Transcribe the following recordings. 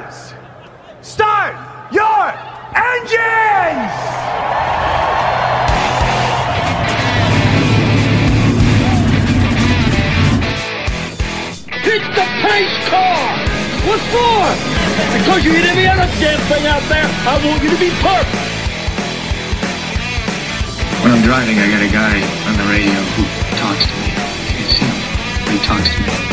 Drivers, start your engines! Hit the pace car! What for? Because you hit every other damn thing out there. I want you to be perfect. When I'm driving, I got a guy on the radio who talks to me. You can see him, but he talks to me.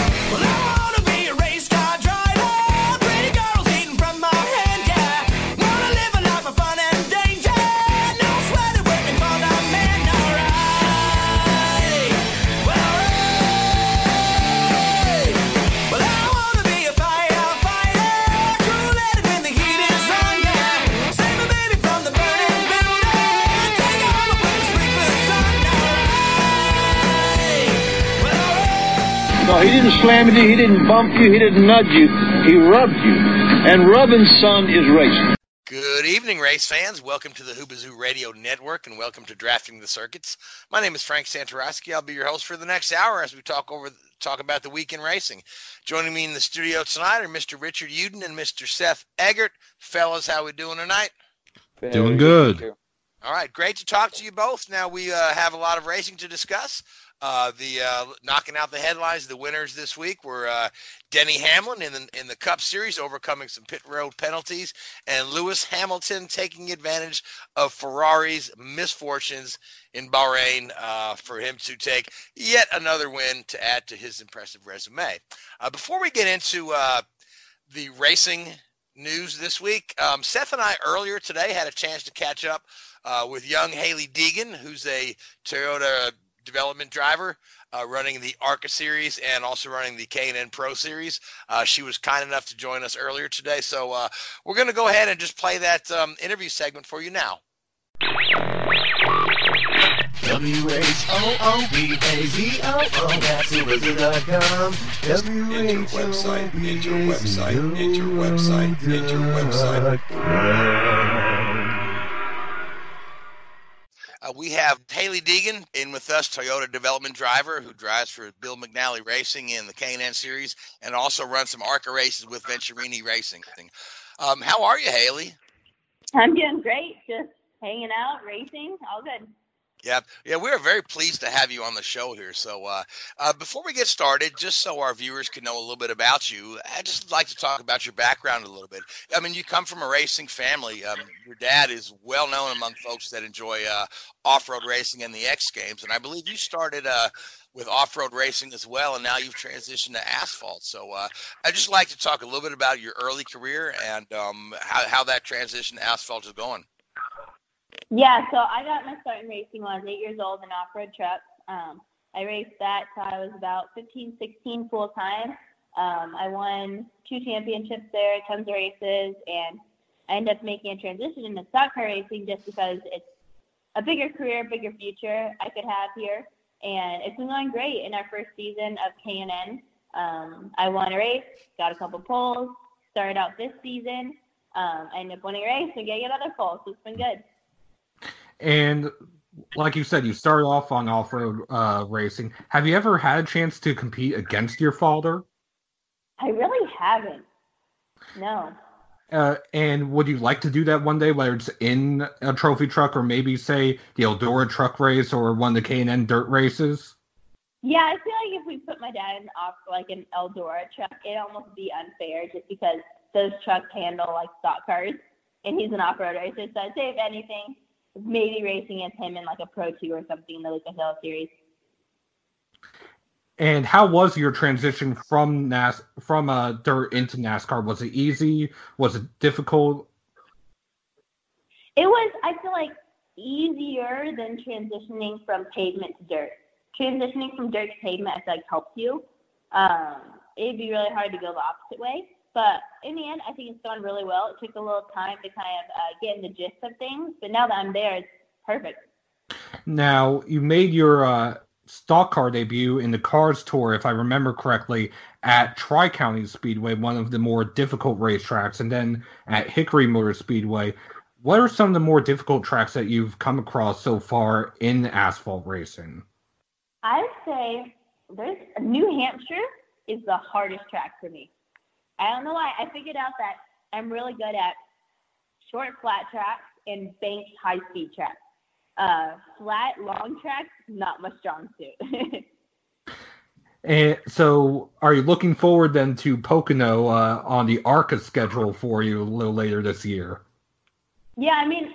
No, he didn't slam you. He didn't bump you. He didn't nudge you. He rubbed you. And rubbing, son, is racing. Good evening, race fans. Welcome to the Whoobazoo Radio Network and welcome to Drafting the Circuits. My name is Frank Santoroski. I'll be your host for the next hour as we talk over talk about the weekend racing. Joining me in the studio tonight are Mr. Richard Youden and Mr. Seth Eggert. Fellas, how we doing tonight? Doing good. All right, great to talk to you both. Now we uh, have a lot of racing to discuss. Uh, the uh, knocking out the headlines, the winners this week were uh, Denny Hamlin in the in the Cup Series, overcoming some pit road penalties, and Lewis Hamilton taking advantage of Ferrari's misfortunes in Bahrain uh, for him to take yet another win to add to his impressive resume. Uh, before we get into uh, the racing news this week, um, Seth and I earlier today had a chance to catch up uh, with young Hailie Deegan, who's a Toyota development driver uh, running the ARCA series and also running the K&N Pro series. Uh, she was kind enough to join us earlier today, so uh, we're going to go ahead and just play that um, interview segment for you now. W-H-O-O-B-A-Z-O-O, that's Whoobazoo.com. Enter website, enter website, enter website, enter website. Uh, we have Hailie Deegan in with us, Toyota development driver who drives for Bill McNally Racing in the K&N series and also runs some ARCA races with Venturini Racing. Um, how are you, Hailie? I'm doing great. Just hanging out, racing, all good. Yeah, yeah, we're very pleased to have you on the show here. So, uh, uh, before we get started, just so our viewers can know a little bit about you, I'd just like to talk about your background a little bit. I mean, you come from a racing family. Um, your dad is well known among folks that enjoy uh, off-road racing and the X Games, and I believe you started uh, with off-road racing as well, and now you've transitioned to asphalt. So, uh, I'd just like to talk a little bit about your early career and um, how how that transition to asphalt is going. Yeah, so I got my start in racing when I was eight years old in off-road trucks. Um, I raced that till I was about 15, 16 full time. Um, I won two championships there, tons of races, and I ended up making a transition into stock car racing just because it's a bigger career, bigger future I could have here. And it's been going great in our first season of K&N. Um, I won a race, got a couple poles, started out this season. Um, I ended up winning a race and getting another pole, so it's been good. And like you said, you started off on off-road uh, racing. Have you ever had a chance to compete against your father? I really haven't. No. Uh, and would you like to do that one day, whether it's in a trophy truck or maybe say the Eldora truck race or one of the K&N dirt races? Yeah, I feel like if we put my dad in off like an Eldora truck, it'd almost be unfair just because those trucks handle like stock cars, and he's an off-road racer. So I'd say if anything, maybe racing against him in like a Pro 2 or something in the Lucas Oil Series. And how was your transition from NAS from uh, dirt into NASCAR? Was it easy? Was it difficult? It was, I feel like, easier than transitioning from pavement to dirt. Transitioning from dirt to pavement, I feel like helps you. Um, it'd be really hard to go the opposite way. But in the end, I think it's going really well. It took a little time to kind of uh, get in the gist of things, but now that I'm there, it's perfect. Now you made your uh, stock car debut in the Cars Tour, if I remember correctly, at Tri County Speedway, one of the more difficult racetracks, and then at Hickory Motor Speedway. What are some of the more difficult tracks that you've come across so far in asphalt racing? I'd say there's New Hampshire is the hardest track for me. I don't know why. I figured out that I'm really good at short flat tracks and banked high speed tracks. Uh, flat long tracks, not my strong suit. And so, are you looking forward then to Pocono uh, on the ARCA schedule for you a little later this year? yeah, I mean,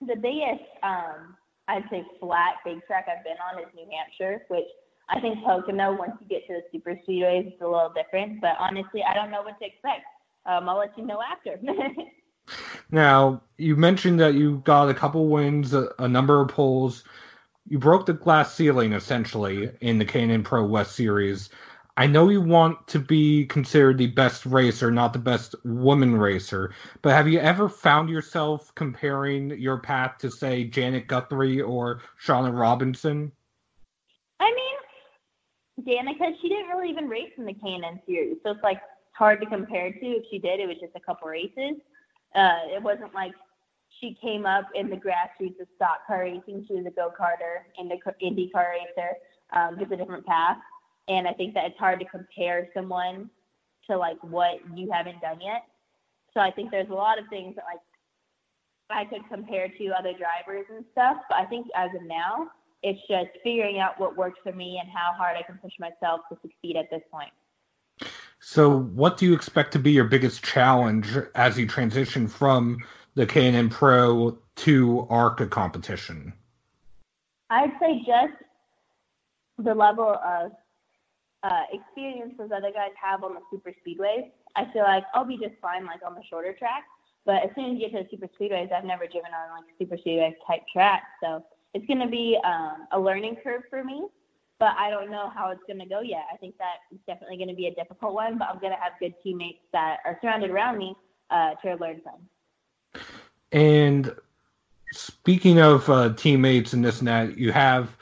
the biggest, um, I'd say flat big track I've been on is New Hampshire, which I think Pocono, once you get to the super speedways, it's a little different. But honestly, I don't know what to expect. Um, I'll let you know after. Now, you mentioned that you got a couple wins, a, a number of poles. You broke the glass ceiling essentially in the K&N Pro West Series. I know you want to be considered the best racer, not the best woman racer, but have you ever found yourself comparing your path to, say, Janet Guthrie or Shawna Robinson? I mean, Danica, she didn't really even race in the K&N series, so it's like hard to compare to. If she did, it was just a couple races. Uh, it wasn't like she came up in the grassroots of stock car racing. She was a go karter and the Indy car racer. Um, it's a different path, and I think that it's hard to compare someone to like what you haven't done yet. So I think there's a lot of things that like I could compare to other drivers and stuff. But I think as of now, it's just figuring out what works for me and how hard I can push myself to succeed at this point. So, what do you expect to be your biggest challenge as you transition from the K&N Pro to ARCA competition? I'd say just the level of uh, experience those other guys have on the super speedways. I feel like I'll be just fine like on the shorter track, but as soon as you get to the super speedways, I've never driven on like super speedway type tracks, so it's going to be um, a learning curve for me. But I don't know how it's going to go yet. I think that it's definitely going to be a difficult one, but I'm going to have good teammates that are surrounded around me uh, to learn from. And speaking of uh, teammates and this and that, you have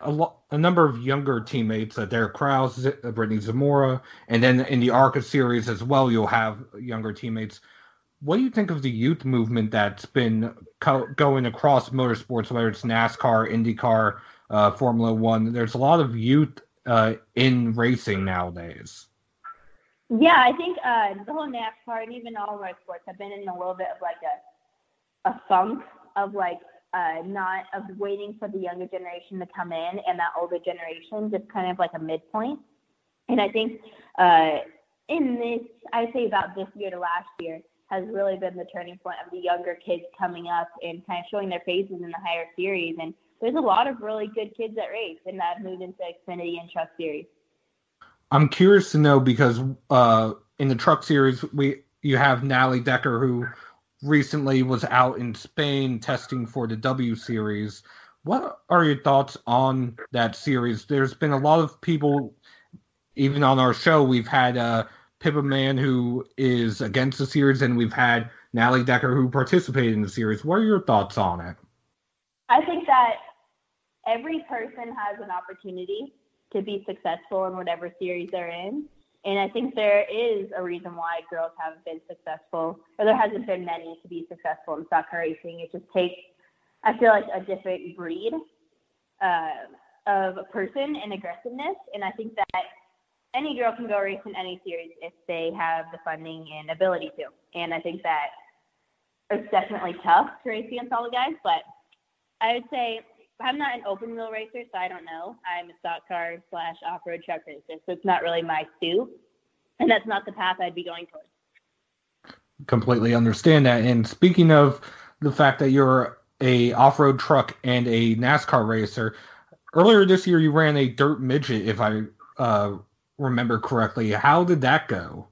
a, a number of younger teammates, uh, Derek Krause, Z- uh, Brittany Zamora, and then in the ARCA series as well, you'll have younger teammates. What do you think of the youth movement that's been co- going across motorsports, whether it's NASCAR, IndyCar, uh, Formula One? There's a lot of youth uh, in racing nowadays. Yeah, I think uh, the whole NASCAR and even all motorsports have been in a little bit of like a a funk of like uh, not of waiting for the younger generation to come in and that older generation just kind of like a midpoint. And I think uh, in this, I say about this year to last year has really been the turning point of the younger kids coming up and kind of showing their faces in the higher series. And there's a lot of really good kids that race and that moved into Xfinity and Truck Series. I'm curious to know because uh, in the truck series, we you have Natalie Decker who recently was out in Spain testing for the W series. What are your thoughts on that series? There's been a lot of people, even on our show, we've had uh, Pippa Mann who is against the series, and we've had Natalie Decker who participated in the series. What are your thoughts on it? I think that every person has an opportunity to be successful in whatever series they're in. And I think there is a reason why girls haven't been successful, or there hasn't been many to be successful in soccer racing. It just takes, I feel like, a different breed uh, of a person and aggressiveness. And I think that any girl can go race in any series if they have the funding and ability to. And I think that it's definitely tough to race against all the guys, but I would say I'm not an open wheel racer, so I don't know. I'm a stock car slash off road truck racer, so it's not really my suit, and that's not the path I'd be going towards. Completely understand that. And speaking of the fact that you're a off road truck and a NASCAR racer, earlier this year you ran a dirt midget, if I uh, remember correctly. How did that go?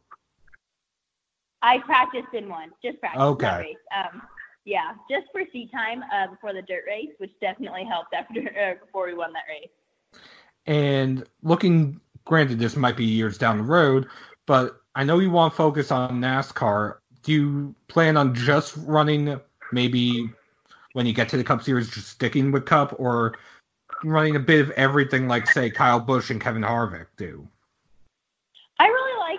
I practiced in one, just practice, Okay. Um, yeah, just for seat time uh, before the dirt race, which definitely helped after uh, before we won that race. And looking, granted, this might be years down the road, but I know you want to focus on NASCAR. Do you plan on just running maybe when you get to the Cup Series, just sticking with Cup, or running a bit of everything like, say, Kyle Busch and Kevin Harvick do?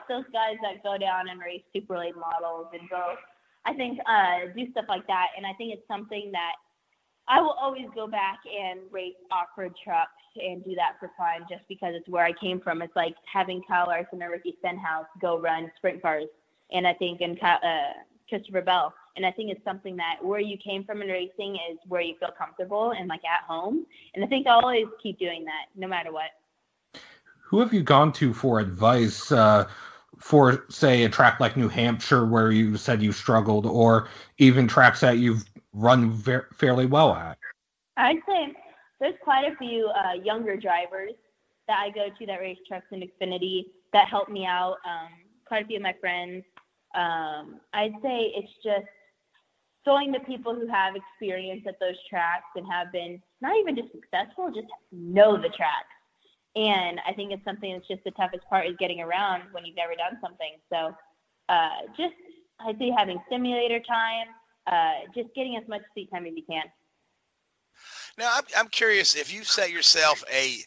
Those guys that go down and race super late models and go, I think, uh, do stuff like that. And I think it's something that I will always go back and race off-road trucks and do that for fun just because it's where I came from. It's like having Kyle Larson or Ricky Stenhouse go run sprint cars. and I think and uh, Christopher Bell. And I think it's something that where you came from in racing is where you feel comfortable and like at home. And I think I'll always keep doing that no matter what. Who have you gone to for advice uh, for, say, a track like New Hampshire where you said you struggled, or even tracks that you've run ver- fairly well at? I'd say there's quite a few uh, younger drivers that I go to that race trucks in Xfinity that help me out. Um, quite a few of my friends. Um, I'd say it's just going to people who have experience at those tracks and have been not even just successful, just know the tracks. And I think it's something that's just the toughest part is getting around when you've never done something. So uh, just I'd say having simulator time, uh, just getting as much seat time as you can. Now, I'm, I'm curious if you set yourself a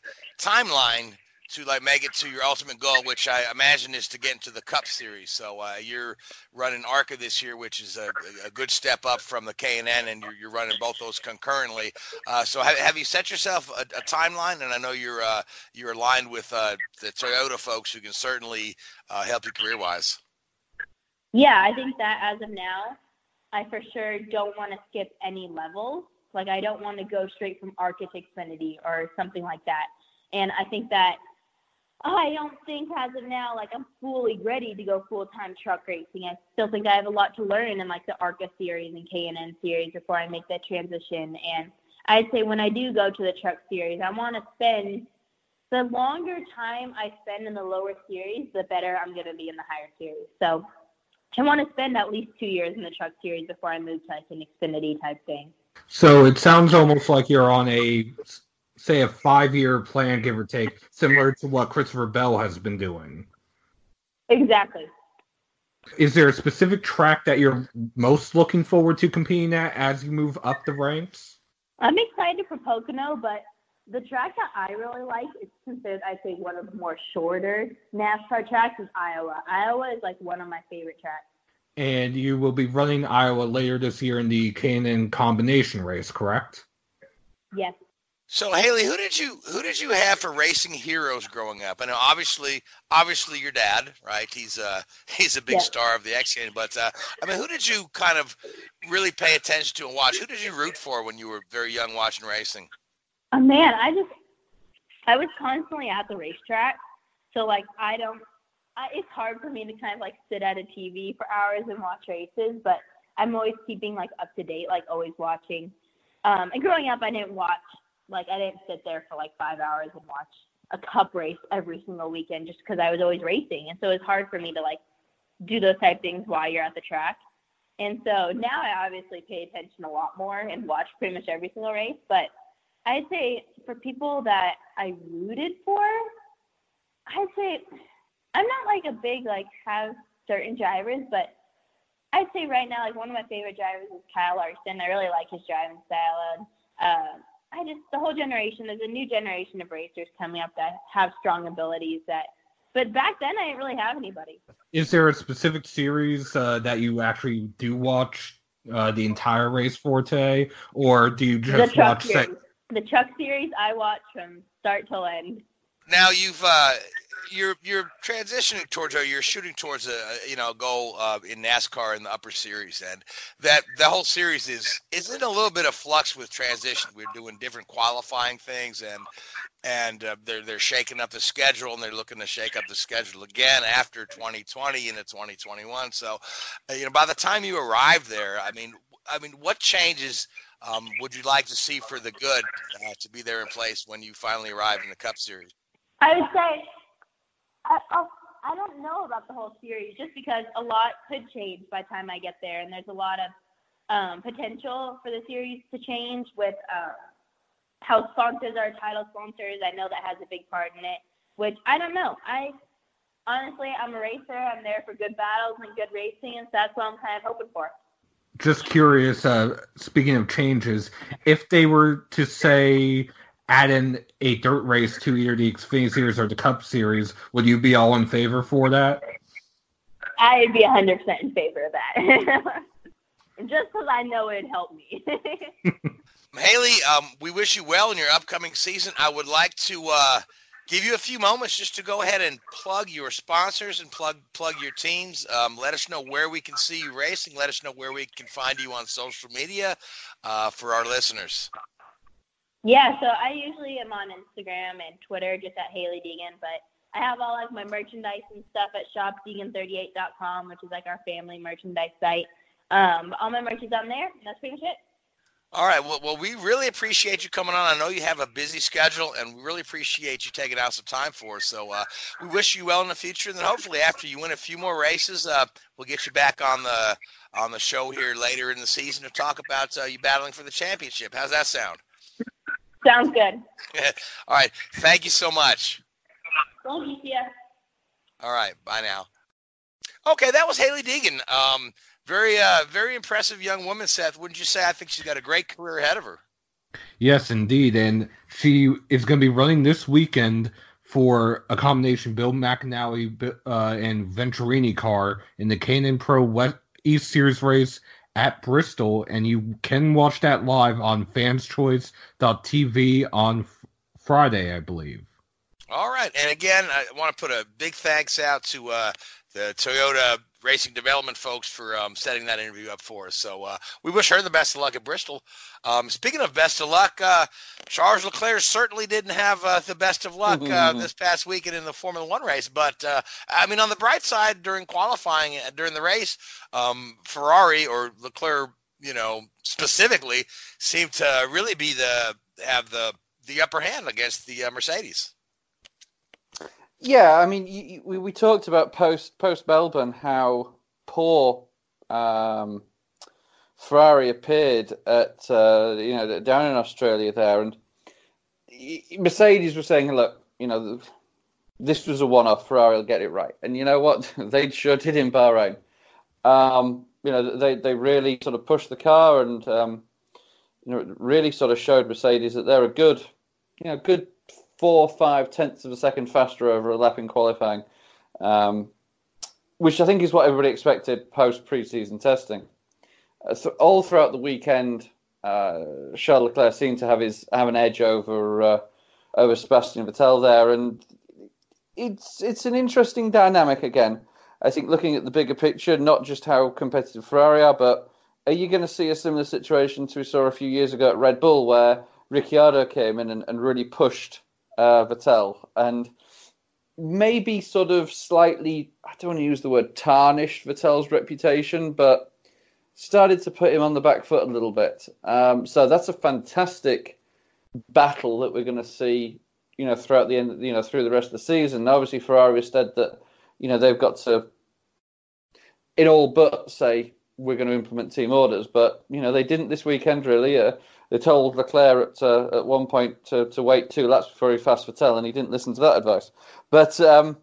timeline to like make it to your ultimate goal, which I imagine is to get into the Cup Series. So uh, you're running ARCA this year, which is a, a good step up from the K and N, and you're, you're running both those concurrently. Uh, so have, have you set yourself a, a timeline? And I know you're uh, you're aligned with uh, the Toyota folks who can certainly uh, help you career wise. Yeah, I think that as of now, I for sure don't want to skip any levels. Like I don't want to go straight from ARCA to Xfinity or something like that. And I think that Oh, I don't think as of now, like I'm fully ready to go full time truck racing. I still think I have a lot to learn in like the ARCA series and K and N series before I make that transition. And I'd say when I do go to the truck series, I want to spend the longer time I spend in the lower series, the better I'm going to be in the higher series. So I want to spend at least two years in the truck series before I move to like an Xfinity type thing. So it sounds almost like you're on a, say, a five-year plan, give or take, similar to what Christopher Bell has been doing. Exactly. Is there a specific track that you're most looking forward to competing at as you move up the ranks? I'm excited for Pocono, but the track that I really like is considered, I think, one of the more shorter NASCAR tracks is Iowa. Iowa is like one of my favorite tracks. And you will be running Iowa later this year in the K&N combination race, correct? Yes. So Hailie, who did you who did you have for racing heroes growing up? I know obviously obviously your dad, right? He's uh he's a big Yeah. star of the X Games, but uh, I mean, who did you kind of really pay attention to and watch? Who did you root for when you were very young watching racing? Oh man, I just I was constantly at the racetrack, so like I don't. I, it's hard for me to kind of like sit at a TV for hours and watch races, but I'm always keeping like up to date, like always watching. Um, and growing up, I didn't watch like I didn't sit there for like five hours and watch a cup race every single weekend just because I was always racing, and so it's hard for me to like do those type things while you're at the track. And so now I obviously pay attention a lot more and watch pretty much every single race, but I'd say for people that I rooted for, I'd say I'm not like a big like have certain drivers, but I'd say right now like one of my favorite drivers is Kyle Larson. I really like his driving style, and uh, I just the whole generation. There's a new generation of racers coming up that have strong abilities. That, but back then I didn't really have anybody. Is there a specific series uh, that you actually do watch uh, the entire race for today, or do you just watch? Series, the Chuck series I watch from start to end. Now you've uh, you're you're transitioning towards or you're shooting towards a you know goal uh, in NASCAR in the upper series, and that the whole series is is in a little bit of flux with transition. We're doing different qualifying things, and and uh, they're they're shaking up the schedule, and they're looking to shake up the schedule again after 2020 into 2021. So, uh, you know, by the time you arrive there, I mean, I mean, what changes? Um, would you like to see for the good uh, to be there in place when you finally arrive in the Cup Series? I would say I, I I don't know about the whole series just because a lot could change by the time I get there, and there's a lot of um, potential for the series to change with uh, how sponsors are title sponsors. I know that has a big part in it, which I don't know. I honestly, I'm a racer. I'm there for good battles and good racing, and so that's what I'm kind of hoping for. just curious. Uh, speaking of changes, if they were to say add in a dirt race to either the Xfinity Series or the Cup Series, would you be all in favor for that? I'd be 100% in favor of that. just because I know it'd help me. Hailie, um, we wish you well in your upcoming season. I would like to uh, give you a few moments just to go ahead and plug your sponsors and plug plug your teams. Um, let us know where we can see you racing. Let us know where we can find you on social media uh, for our listeners. Yeah, so I usually am on Instagram and Twitter just at Hailie Deegan, but I have all like my merchandise and stuff at shopdeegan38.com, which is like our family merchandise site. Um, all my merch is on there. That's pretty much it. All right. Well, well, we really appreciate you coming on. I know you have a busy schedule, and we really appreciate you taking out some time for us. So uh, we wish you well in the future, and then hopefully after you win a few more races, uh, we'll get you back on the on the show here later in the season to talk about uh, you battling for the championship. How's that sound? Sounds good. All right. Thank you so much. Thank you, Tia. All right. Bye now. Okay, that was Hailie Deegan. Um, very, uh, very impressive young woman, Seth. Wouldn't you say? I think she's got a great career ahead of her. Yes, indeed. And she is going to be running this weekend for a combination Bill McNally uh, and Venturini car in the K&N Pro West East Series race at Bristol. And you can watch that live on fanschoice.tv on f- Friday, I believe. All right. And again, I want to put a big thanks out to uh, the Toyota Racing Development folks for um, setting that interview up for us. So uh, we wish her the best of luck at Bristol. Um, speaking of best of luck, uh, Charles Leclerc certainly didn't have uh, the best of luck uh, this past weekend in the Formula One race. But uh, I mean, on the bright side, during qualifying uh, during the race, um, Ferrari or Leclerc, you know, specifically, seemed to really be the have the the upper hand against the uh, Mercedes. Yeah, I mean, you, you, we we talked about post post Melbourne how poor um, Ferrari appeared at uh, you know down in Australia there, and Mercedes was saying, look, you know, this was a one-off. Ferrari will get it right, and you know what? they sure did in Bahrain. Um, you know, they they really sort of pushed the car and um, you know really sort of showed Mercedes that they're a good, you know, good four five tenths of a second faster over a lap in qualifying, um, which I think is what everybody expected post preseason testing. Uh, so all throughout the weekend, uh, Charles Leclerc seemed to have his have an edge over uh, over Sebastian Vettel there, and it's it's an interesting dynamic again. I think looking at the bigger picture, not just how competitive Ferrari are, but are you going to see a similar situation to we saw a few years ago at Red Bull, where Ricciardo came in and, and really pushed uh, Vettel and maybe sort of slightly, I don't want to use the word tarnished Vettel's reputation, but started to put him on the back foot a little bit. Um, so that's a fantastic battle that we're going to see, you know, throughout the end, you know, through the rest of the season. Obviously, Ferrari has said that, you know, they've got to, in all but say we're going to implement team orders, but you know they didn't this weekend really. Uh, they told Leclerc at uh, at one point to, to wait two laps before he fast Vettel, and he didn't listen to that advice. But um,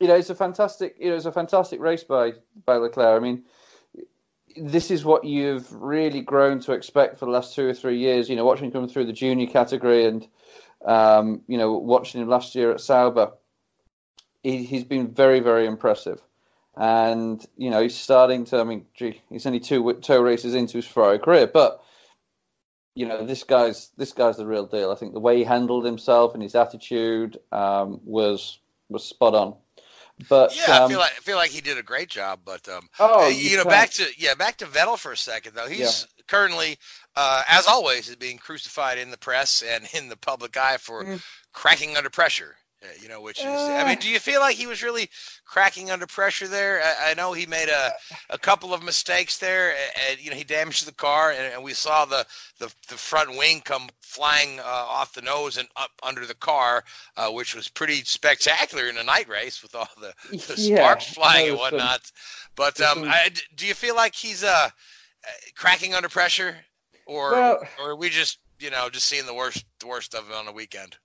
you know, it's a fantastic, you know, it's a fantastic race by by Leclerc. I mean, this is what you've really grown to expect for the last two or three years. You know, watching him come through the junior category, and um, you know, watching him last year at Sauber, he, he's been very, very impressive. And you know, he's starting to. I mean, gee, he's only two two races into his Ferrari career, but you know, this guy's this guy's the real deal. I think the way he handled himself and his attitude um, was was spot on. But Yeah, I um, feel like I feel like he did a great job. But um, Oh, uh, you you know, back to yeah, back to Vettel for a second though. He's currently, uh, as always, is being crucified in the press and in the public eye for Mm. cracking under pressure. You know, which is. I mean, do you feel like he was really cracking under pressure there? I, I know he made a, a couple of mistakes there, a- and, you know he damaged the car, and, and we saw the, the the front wing come flying uh, off the nose and up under the car, uh, which was pretty spectacular in a night race with all the, the Yeah, sparks flying and was some- whatnot. but um, some- I, do you feel like he's uh, uh, cracking under pressure, or Well- or are we just you know just seeing the worst the worst of it on the weekend?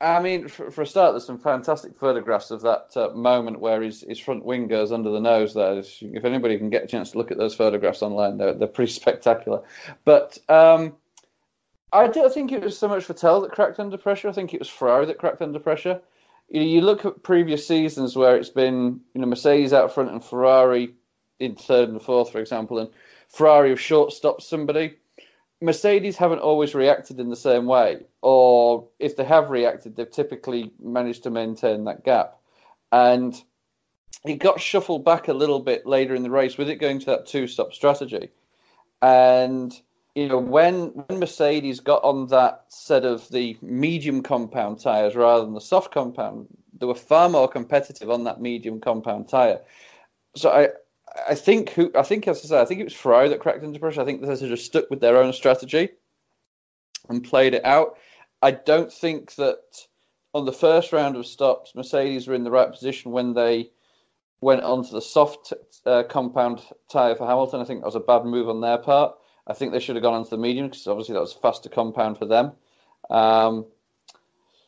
I mean, for, for a start, there's some fantastic photographs of that uh, moment where his, his front wing goes under the nose. There, if anybody can get a chance to look at those photographs online, they're, they're pretty spectacular. But um, I don't think it was so much Vettel that cracked under pressure. I think it was Ferrari that cracked under pressure. You, you look at previous seasons where it's been, you know, Mercedes out front and Ferrari in third and fourth, for example, and Ferrari have short stopped somebody Mercedes haven't always reacted in the same way, or if they have reacted, they've typically managed to maintain that gap. And it got shuffled back a little bit later in the race with it going to that two-stop strategy. And you know, when when Mercedes got on that set of the medium compound tires rather than the soft compound, they were far more competitive on that medium compound tire. So I I think who I think as I said, I think it was Ferrari that cracked into pressure. I think they sort of stuck with their own strategy and played it out. I don't think that on the first round of stops, Mercedes were in the right position when they went onto the soft uh, compound tyre for Hamilton. I think that was a bad move on their part. I think they should have gone onto the medium because obviously that was a faster compound for them. Um,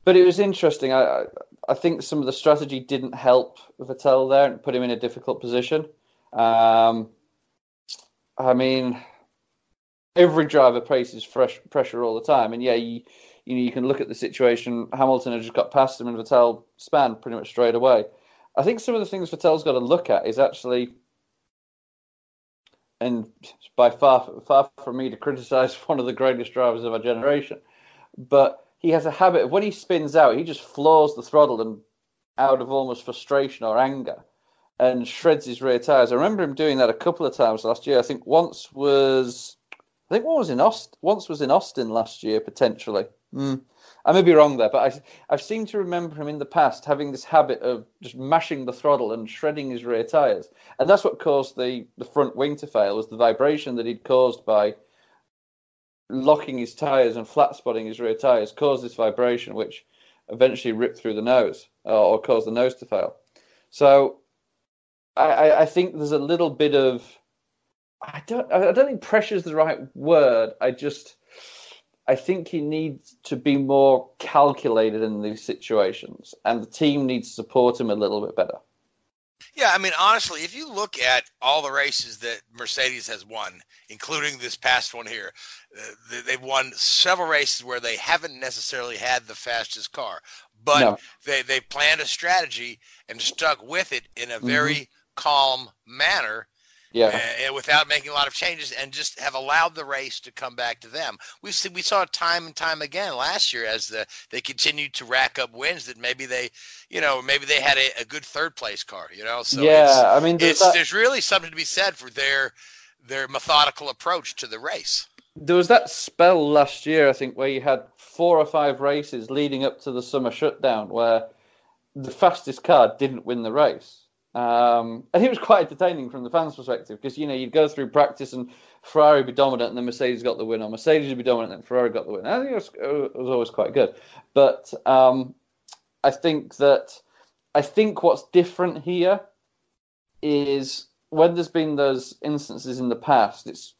but it was interesting. I, I I think some of the strategy didn't help Vettel there and put him in a difficult position. Um, I mean, every driver faces fresh pressure all the time, and yeah, you you know you can look at the situation. Hamilton had just got past him, and Vettel span pretty much straight away. I think some of the things Vettel's got to look at is actually, and by far far from me to criticise one of the greatest drivers of our generation, but he has a habit of when he spins out, he just floors the throttle and out of almost frustration or anger and shreds his rear tires. I remember him doing that a couple of times last year. I think once was, I think one was in Austin. Once was in Austin last year potentially. Mm. I may be wrong there, but I I seem to remember him in the past having this habit of just mashing the throttle and shredding his rear tires, and that's what caused the the front wing to fail. Was the vibration that he'd caused by locking his tires and flat spotting his rear tires caused this vibration, which eventually ripped through the nose or, or caused the nose to fail. So I, I think there's a little bit of I don't I don't think pressure is the right word. I just I think he needs to be more calculated in these situations, and the team needs to support him a little bit better. Yeah, I mean, honestly, if you look at all the races that Mercedes has won, including this past one here, uh, they- they've won several races where they haven't necessarily had the fastest car, but No. they they planned a strategy and stuck with it in a Mm-hmm. Calm manner Yeah, uh, and without making a lot of changes and just have allowed the race to come back to them. We see, we saw it time and time again last year as the, they continued to rack up wins that maybe they, you know, maybe they had a, a good third place car, you know. So yeah. it's, I mean, there's that, there's really something to be said for their their methodical approach to the race. there was that spell last year, I think, where you had four or five races leading up to the summer shutdown where the fastest car didn't win the race. Um, and it was quite entertaining from the fans' perspective because, you know, you'd go through practice and Ferrari would be dominant and then Mercedes got the win, or Mercedes would be dominant and Ferrari got the win. I think it was, it was always quite good. But um, I think that, I think what's different here is when there's been those instances in the past, it's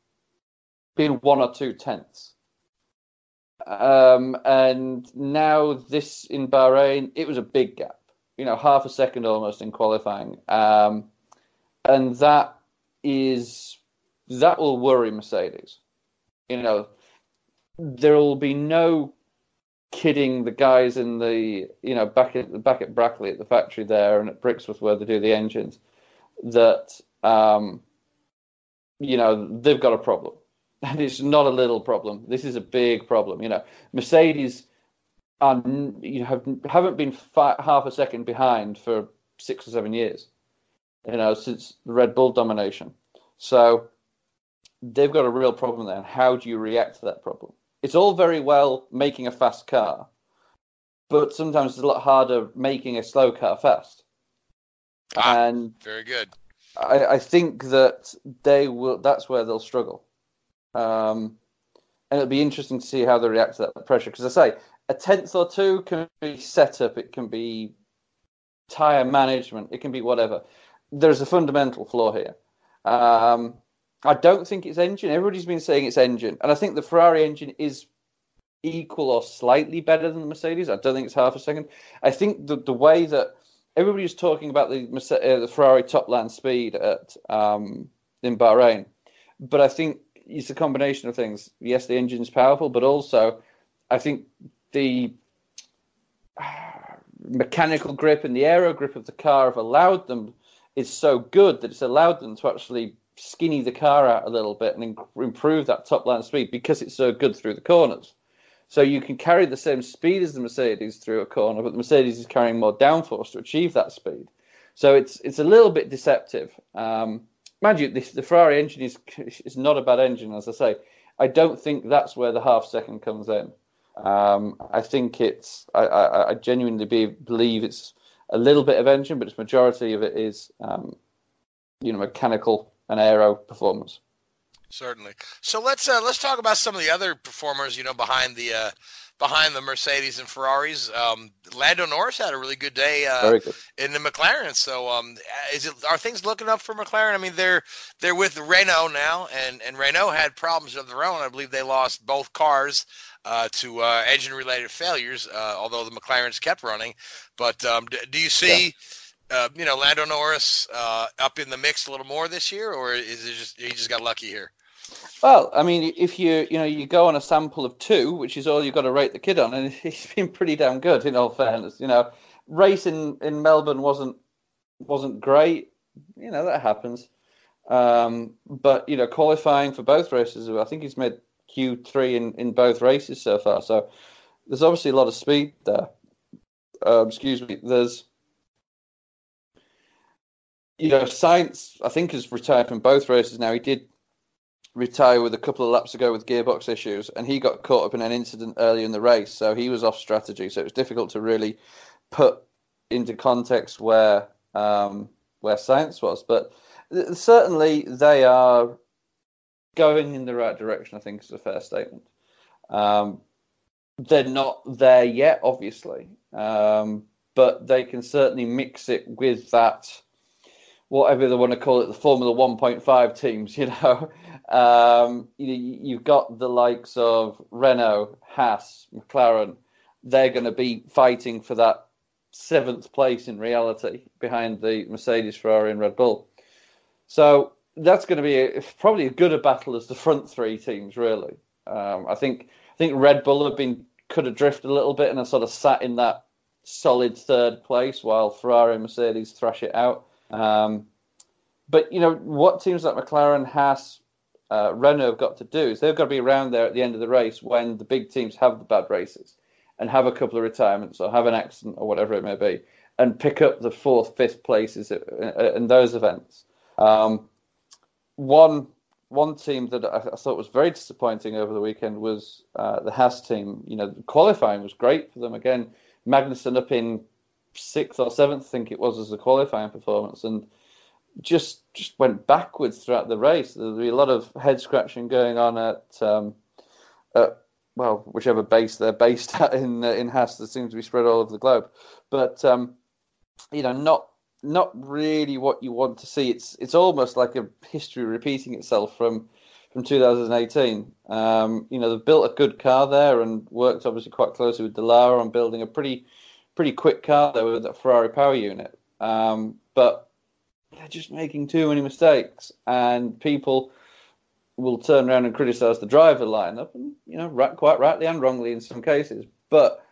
been one or two tenths. Um, and now this in Bahrain, it was a big gap. You know, half a second almost in qualifying, um, and that is that will worry Mercedes. You know, there will be no kidding the guys in the you know back at back at Brackley at the factory there and at Brixworth where they do the engines that um, you know they've got a problem and it's not a little problem. This is a big problem. You know, Mercedes are you have haven't been fi- half a second behind for six or seven years. You know, since the Red Bull domination. So they've got a real problem there. And how do you react to that problem? It's all very well making a fast car, but sometimes it's a lot harder making a slow car fast. Ah, and very good. I, I think that they will. That's where they'll struggle. Um, and it'll be interesting to see how they react to that pressure. Because I say a tenth or two can be setup, it can be tire management, it can be whatever. There's a fundamental flaw here. Um, I don't think it's engine. Everybody's been saying it's engine, and I think the Ferrari engine is equal or slightly better than the Mercedes. I don't think it's half a second. I think the the way that everybody's talking about the uh, the Ferrari top land speed at um, in Bahrain, but I think it's a combination of things. Yes, the engine's powerful, but also I think the mechanical grip and the aero grip of the car have allowed them is so good that it's allowed them to actually skinny the car out a little bit and improve that top line speed because it's so good through the corners. So you can carry the same speed as the Mercedes through a corner, but the Mercedes is carrying more downforce to achieve that speed. So it's it's a little bit deceptive. Um, mind you, this, the Ferrari engine is is not a bad engine, as I say. I don't think that's where the half second comes in. Um, I think it's I, I, I genuinely be, believe it's a little bit of engine, but its majority of it is um, you know mechanical and aero performance. Certainly. So let's uh, let's talk about some of the other performers. You know, behind the uh, behind the Mercedes and Ferraris. Um, Lando Norris had a really good day uh, good. in the McLaren. So, um, is it are things looking up for McLaren? I mean, they're they're with Renault now, and and Renault had problems of their own. I believe they lost both cars uh, to uh, engine-related failures, uh, although the McLarens kept running. But um, d- do you see? Uh, you know, Lando Norris uh, up in the mix a little more this year, or is it just he just got lucky here? Well, I mean, if you you know you go on a sample of two, which is all you've got to rate the kid on, and he's been pretty damn good in all fairness. You know, racing in Melbourne wasn't wasn't great. You know that happens. Um, but you know, qualifying for both races, I think he's made Q three in in both races so far. So there's obviously a lot of speed there. Um, excuse me. There's you know, Sainz I think has retired from both races now. He did retire with a couple of laps ago with gearbox issues, and he got caught up in an incident earlier in the race, so he was off strategy. So it was difficult to really put into context where um, where Sainz was, but certainly they are going in the right direction. I think is a fair statement. Um, they're not there yet, obviously, um, but they can certainly mix it with that whatever they want to call it, the Formula 1.5 teams, you know. Um, you, you've got the likes of Renault, Haas, McLaren. They're going to be fighting for that seventh place in reality behind the Mercedes, Ferrari, and Red Bull. So that's going to be a, probably as good a battle as the front three teams, really. Um, I think I think Red Bull have been could have drifted a little bit and have sort of sat in that solid third place while Ferrari and Mercedes thrash it out. Um, but you know what teams like McLaren, Haas, uh, Renault have got to do is they've got to be around there at the end of the race when the big teams have the bad races and have a couple of retirements or have an accident or whatever it may be, and pick up the fourth, fifth places in, those events. Um, one one team that I, I, thought was very disappointing over the weekend was uh, the Haas team. You know, qualifying was great for them. Again, Magnussen up in sixth or seventh, I think it was, as a qualifying performance, and just just went backwards throughout the race. There'll be a lot of head scratching going on at, um, at well, whichever base they're based at in uh, in Haas. That seems to be spread all over the globe, but um, you know, not not really what you want to see. It's it's almost like a history repeating itself from from 2018. Um, you know, they've built a good car there and worked obviously quite closely with Dallara on building a pretty pretty quick car though with that Ferrari power unit. Um, but they're just making too many mistakes, and people will turn around and criticise the driver lineup, and you know, right, quite rightly and wrongly in some cases. But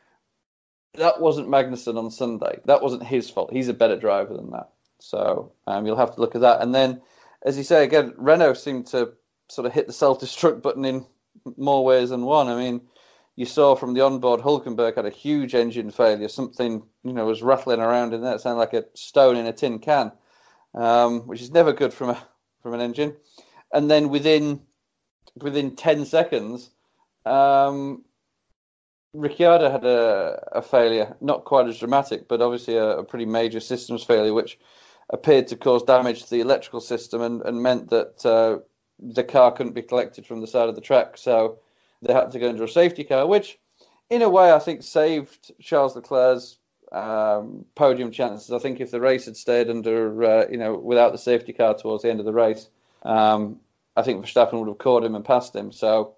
that wasn't Magnussen on Sunday. That wasn't his fault. He's a better driver than that. So um, you'll have to look at that. And then, as you say again, Renault seemed to sort of hit the self-destruct button in more ways than one. I mean, you saw from the onboard, Hulkenberg had a huge engine failure. Something you know was rattling around in there. It sounded like a stone in a tin can, um, which is never good from a from an engine. And then within within ten seconds, um, Ricciardo had a, a failure, not quite as dramatic, but obviously a, a, pretty major systems failure, which appeared to cause damage to the electrical system and, and meant that uh, the car couldn't be collected from the side of the track. So they had to go into a safety car, which, in a way, I think saved Charles Leclerc's um, podium chances. I think if the race had stayed under, uh, you know, without the safety car towards the end of the race, um, I think Verstappen would have caught him and passed him. So,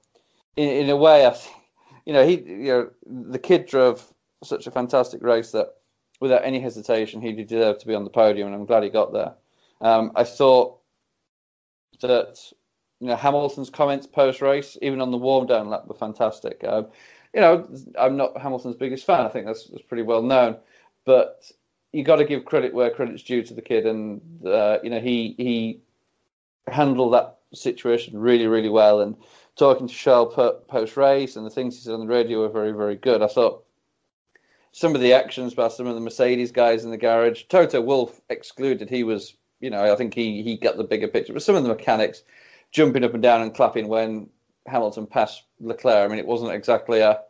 in, in a way, I think you know, he, you know, the kid drove such a fantastic race that without any hesitation, he deserved to be on the podium, and I'm glad he got there. Um, I thought that, you know, Hamilton's comments post race, even on the warm down lap, were fantastic. Um, you know, I'm not Hamilton's biggest fan. I think that's, that's pretty well known, but you got to give credit where credit's due to the kid, and uh, you know, he he handled that situation really, really well. And talking to Charles post race and the things he said on the radio were very, very good. I thought some of the actions by some of the Mercedes guys in the garage, Toto Wolff excluded, he was, you know, I think he he got the bigger picture. But some of the mechanics jumping up and down and clapping when Hamilton passed Leclerc. I mean, it wasn't exactly a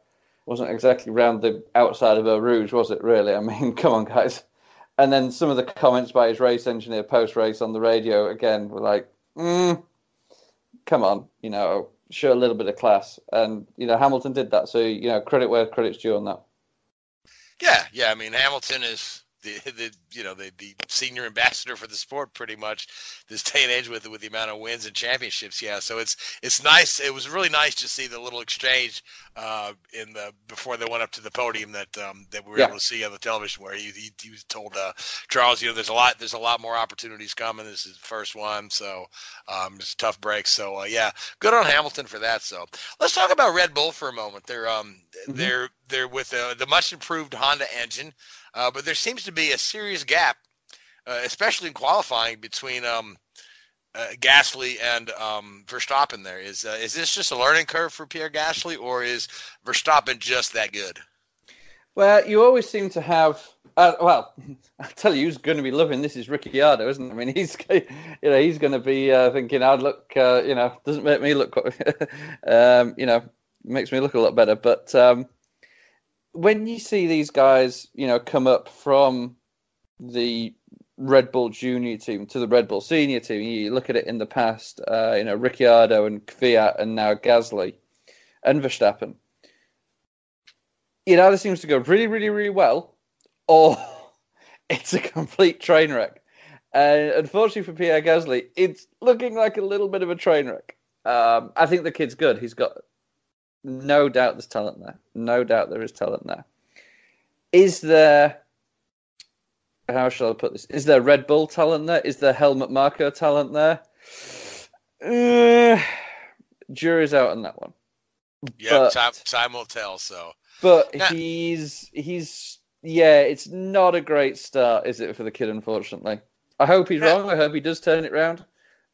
wasn't exactly round the outside of Eau Rouge, was it? Really? I mean, come on, guys. And then some of the comments by his race engineer post race on the radio again were like, mm, "Come on, you know, show a little bit of class." And you know, Hamilton did that, so you know, credit where credit's due on that. Yeah, yeah. I mean, Hamilton is the, the you know the, the senior ambassador for the sport pretty much this day and age with with the amount of wins and championships. Yeah, so it's it's nice. It was really nice to see the little exchange uh, in the before they went up to the podium that um, that we were Yeah. able to see on the television where he he, he was told uh, Charles, you know, there's a lot there's a lot more opportunities coming. This is the first one, so um, it's a tough break. So uh, yeah, good on Hamilton for that. So let's talk about Red Bull for a moment. They're um they're they're with uh, the much improved Honda engine. Uh, but there seems to be a serious gap, uh, especially in qualifying between um, uh, Gasly and um, Verstappen. There is uh, is this just a learning curve for Pierre Gasly, or is Verstappen just that good? Well, you always seem to have. Uh, well, I tell you, who's going to be loving this is Ricciardo, isn't it? I mean, he's you know he's going to be thinking, "I'd look, you know, doesn't make me look, um, you know, makes me look a lot better." But um, when you see these guys, you know, come up from the Red Bull Junior team to the Red Bull Senior team, you look at it in the past, uh, you know, Ricciardo and Kvyat, and now Gasly and Verstappen it either seems to go really, really, really well, or it's a complete train wreck. And unfortunately for Pierre Gasly, it's looking like a little bit of a train wreck. Um, I think the kid's good. He's got no doubt there's talent there. No doubt there is talent there. Is there? How shall I put this? Is there Red Bull talent there? Is there Helmut Marko talent there? Uh, jury's out on that one. Yeah, But- time time will tell. So But Now- he's he's yeah, it's not a great start, is it, for the kid? Unfortunately, I hope he's Yeah. wrong. I hope he does turn it round.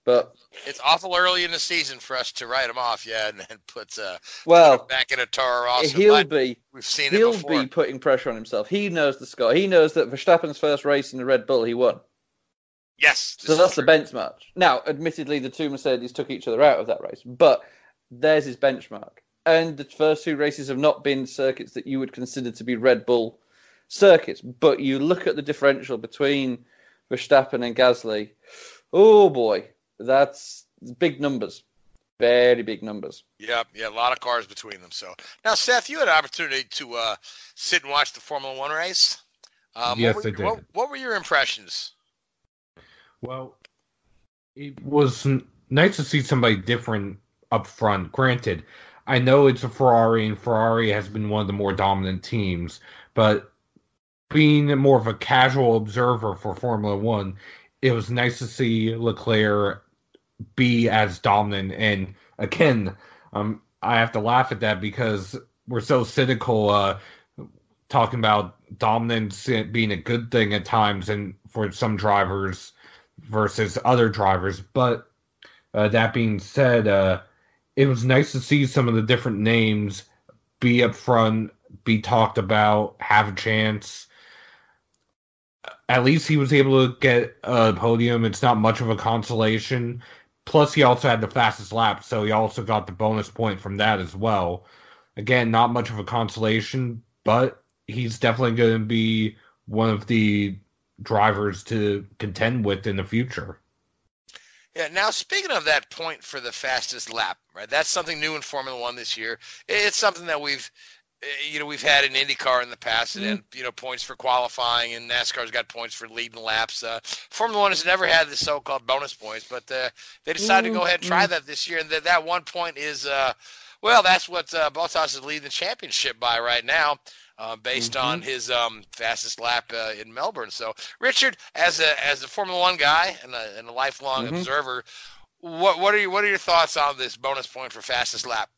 But it's awful early in the season for us to write him off, yeah, and then put uh, well, back in a Toro Rosso. he'll be We've seen it he'll be putting pressure on himself. He knows the score. He knows that Verstappen's first race in the Red Bull, he won. yes, So that's the benchmark. Now, admittedly, the two Mercedes took each other out of that race, but there's his benchmark. And the first two races have not been circuits that you would consider to be Red Bull circuits. But you look at the differential between Verstappen and Gasly. Oh boy, that's big numbers, very big numbers. Yep, yeah, a lot of cars between them. So now, Seth, you had an opportunity to uh, sit and watch the Formula One race. Um, Yes, what were, I did. What, what were your impressions? Well, it was n- nice to see somebody different up front. Granted, I know it's a Ferrari, and Ferrari has been one of the more dominant teams, but being more of a casual observer for Formula One, it was nice to see Leclerc be as dominant. And again, um, I have to laugh at that because we're so cynical, uh, talking about dominance being a good thing at times, and for some drivers versus other drivers. But uh, that being said, uh, it was nice to see some of the different names be up front, be talked about, have a chance. At least he was able to get a podium. It's not much of a consolation. Plus, he also had the fastest lap, so he also got the bonus point from that as well. Again, not much of a consolation, but he's definitely going to be one of the drivers to contend with in the future. Yeah. Now, speaking of that point for the fastest lap, right? That's something new in Formula One this year. It's something that we've, you know, we've had an IndyCar in the past, and then you know, points for qualifying, and NASCAR's got points for leading laps. Uh, Formula One has never had the so-called bonus points, but uh, they decided to go ahead and try that this year, and that that one point is, uh, well, that's what uh, Bottas is leading the championship by right now. Uh, based on his um, fastest lap uh, in Melbourne. So, Richard, as a as a Formula One guy and a, and a lifelong Mhm. observer, what what are your what are your thoughts on this bonus point for fastest lap?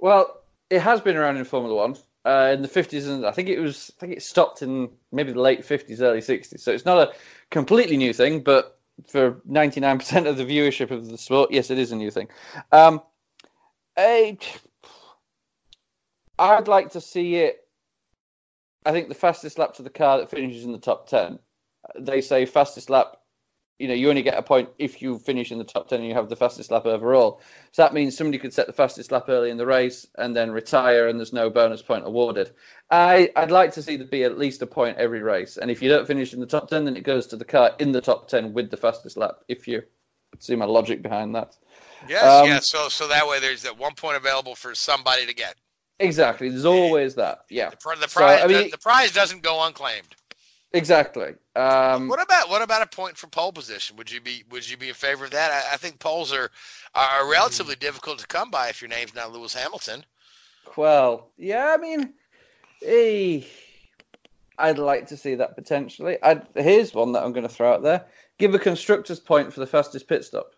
Well, it has been around in Formula One uh, in the fifties, and I think it was. I think it stopped in maybe the late fifties, early sixties. So it's not a completely new thing, but for 99% of the viewership of the sport. Yes, it is a new thing. Um, I, I'd like to see it. I think the fastest lap to the car that finishes in the top 10. They say fastest lap, you know, you only get a point if you finish in the top 10 and you have the fastest lap overall. So that means somebody could set the fastest lap early in the race and then retire and there's no bonus point awarded. I, I'd like to see there be at least a point every race. And if you don't finish in the top 10, then it goes to the car in the top 10 with the fastest lap, if you see my logic behind that. Yes, Um, yeah. So so that way there's that one point available for somebody to get. Exactly. There's always that. Yeah. The, the So, I mean- the, the prize doesn't go unclaimed. Exactly. Um, What about what about a point for pole position? Would you be would you be in favor of that? I, I think poles are are relatively difficult to come by if your name's not Lewis Hamilton. Well, yeah, I mean, eh, I'd like to see that potentially. I'd, here's one that I'm going to throw out there. Give a constructor's point for the fastest pit stop.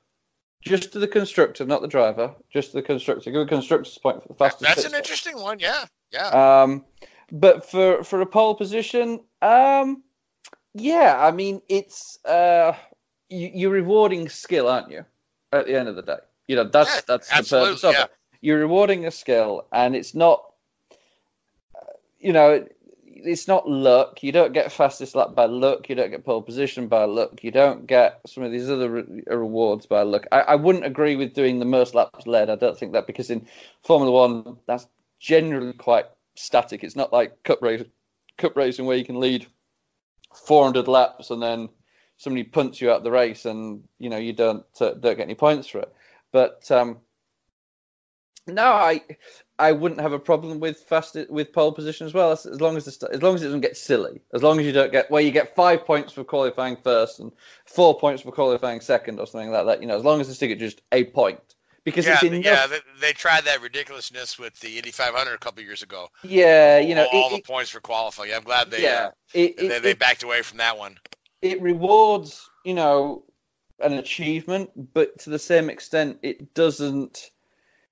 Just to the constructor, not the driver. Just to the constructor. Give a constructor's point for the fastest That's an stop. interesting one. Yeah, yeah. Um, but for for a pole position, um, yeah, I mean it's uh, you, you're rewarding skill, aren't you? At the end of the day, you know that's Yeah, that's the purpose of yeah. it. You're rewarding a skill, and it's not, you know, it's not luck. You don't get fastest lap by luck. You don't get pole position by luck. You don't get some of these other re- rewards by luck. I, I wouldn't agree with doing the most laps led. I don't think that because in Formula One, that's generally quite static. It's not like cup race, cup racing where you can lead 400 laps and then somebody punts you out the race and you know you don't uh, don't get any points for it. But um, no, I I wouldn't have a problem with fast with pole position as well as, as long as the, as long as it doesn't get silly. As long as you don't get where you get five points for qualifying first and four points for qualifying second or something like that. You know, as long as they stick just a point because yeah, enough. yeah. They, they tried that ridiculousness with the Indy 500 a couple years ago. Yeah, you know, all, all the it- points for qualifying. I'm glad they yeah, uh, it, they, it, they backed away from that one. it rewards, you know, an achievement, but to the same extent, it doesn't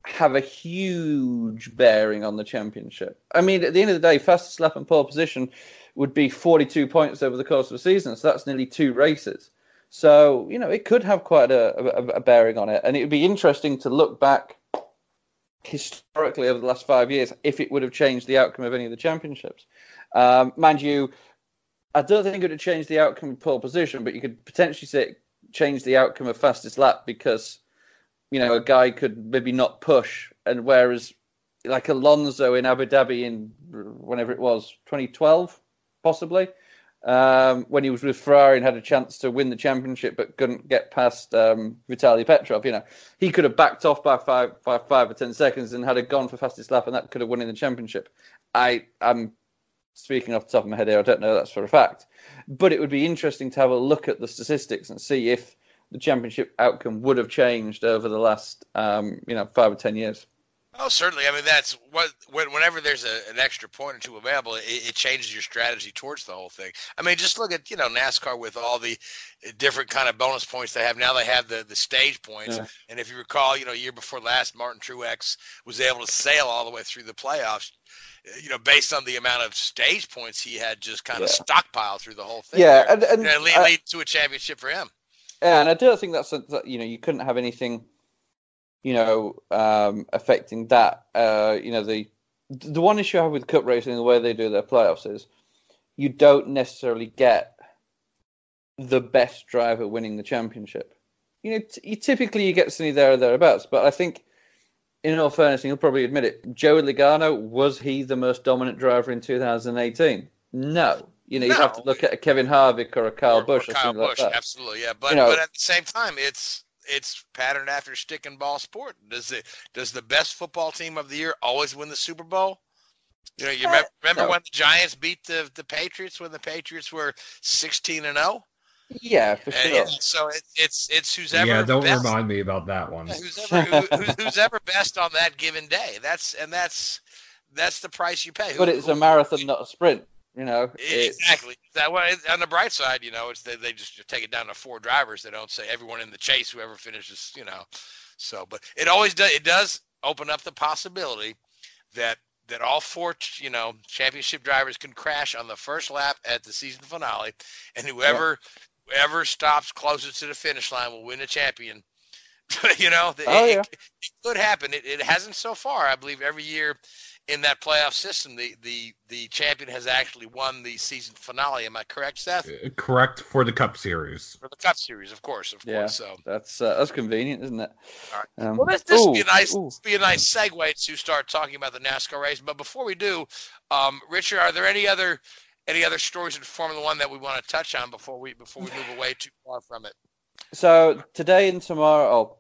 have a huge bearing on the championship. I mean, at the end of the day, fastest lap and pole position would be 42 points over the course of a season, so that's nearly two races. So, you know, it could have quite a, a, a bearing on it, and it would be interesting to look back historically over the last five years if it would have changed the outcome of any of the championships. Um, mind you, I don't think it would have changed the outcome of pole position, but you could potentially say it changed the outcome of fastest lap because, you know, a guy could maybe not push, and whereas like Alonso in Abu Dhabi in whenever it was 2012, possibly, um, when he was with Ferrari and had a chance to win the championship but couldn't get past um, Vitaly Petrov, you know, he could have backed off by five, by five or ten seconds and had a gone for fastest lap, and that could have won in the championship. I am speaking off the top of my head here. I don't know that's for a fact, but it would be interesting to have a look at the statistics and see if the championship outcome would have changed over the last, um, you know, five or ten years. Oh, certainly. I mean, that's what whenever there's a, an extra point or two available, it, it changes your strategy towards the whole thing. I mean, just look at you know NASCAR with all the different kind of bonus points they have now. They have the the stage points, Yeah. and if you recall, you know, year before last, Martin Truex was able to sail all the way through the playoffs. uh, You know, based on the amount of stage points he had just kind of Yeah. stockpiled through the whole thing. Yeah, there. and- and, it lead, uh, lead to a championship for him. Yeah, and I don't think that's a, that, you know you couldn't have anything, you know, um, affecting that. Uh, you know, the the one issue I have with cup racing, the way they do their playoffs is, you don't necessarily get the best driver winning the championship. You know, t- you typically you get somebody there or thereabouts, but I think, in all fairness, and you'll probably admit it, Joey Logano was he the most dominant driver in 2018? No. You know, you have to look at a Kevin Harvick or a Kyle Or- or Busch or, Kyle something Busch, like that. absolutely, yeah. But You know- but at the same time, it's it's patterned after stick and ball sport. Does it does the best football team of the year always win the Super Bowl? You know, you Uh, remember, remember no. when the Giants beat the the Patriots when the Patriots were sixteen and zero? Yeah, for And sure. it's- so it, it's it's who's ever yeah, don't best, remind me about that one. who's ever who, who's, who's ever best on that given day. That's and that's that's the price you pay. But Who- it's a who- marathon, not a sprint. You know, Exactly. That way, on the bright side, you know, it's they, they just take it down to four drivers. They don't say everyone in the chase, whoever finishes, you know. So, but it always does. It does open up the possibility that that all four, you know, championship drivers can crash on the first lap at the season finale, and whoever whoever stops closest to the finish line will win a champion. you know, it, Oh, it- yeah. it could happen. It, it hasn't so far. I believe every year in that playoff system, the the the champion has actually won the season finale. Am I correct, Seth? Uh, Correct for the Cup Series. For the Cup Series, of course, of Yeah, course. So, that's uh, that's convenient, isn't it? Um, well, this this would be a nice ooh. be a nice segue to start talking about the NASCAR race. But before we do, um, Richard, are there any other any other stories in Formula One that we want to touch on before we before we move away too far from it? So today and tomorrow, or